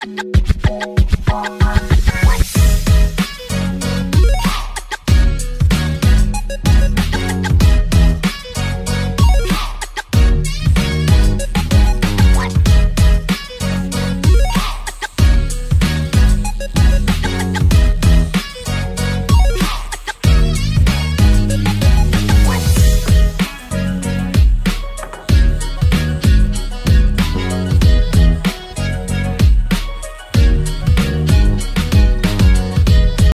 What?